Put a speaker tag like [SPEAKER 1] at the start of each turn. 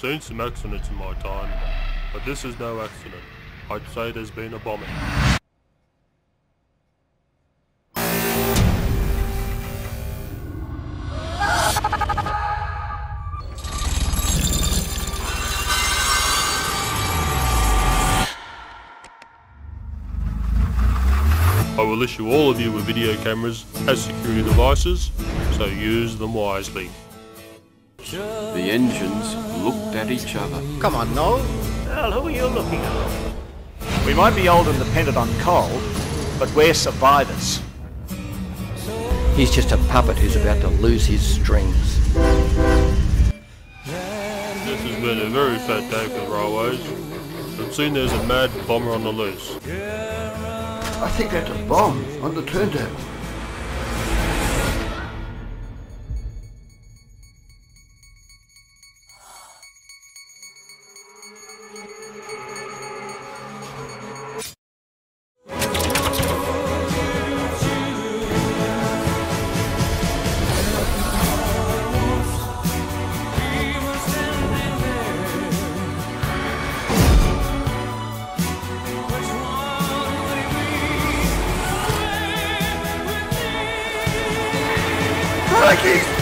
[SPEAKER 1] seen some accidents in my time, but this is no accident. I'd say there's been a bombing. I will issue all of you with video cameras as security devices, so use them wisely.
[SPEAKER 2] The engines looked at each other.
[SPEAKER 3] Come on, Noel.
[SPEAKER 4] Well, who are you looking at? We might be old and dependent on coal, but we're survivors.
[SPEAKER 3] He's just a puppet who's about to lose his strings.
[SPEAKER 1] This has been a very sad day for the railways. It seems there's a mad bomber on the loose.
[SPEAKER 5] I think that's a bomb on the turntable. Vikings!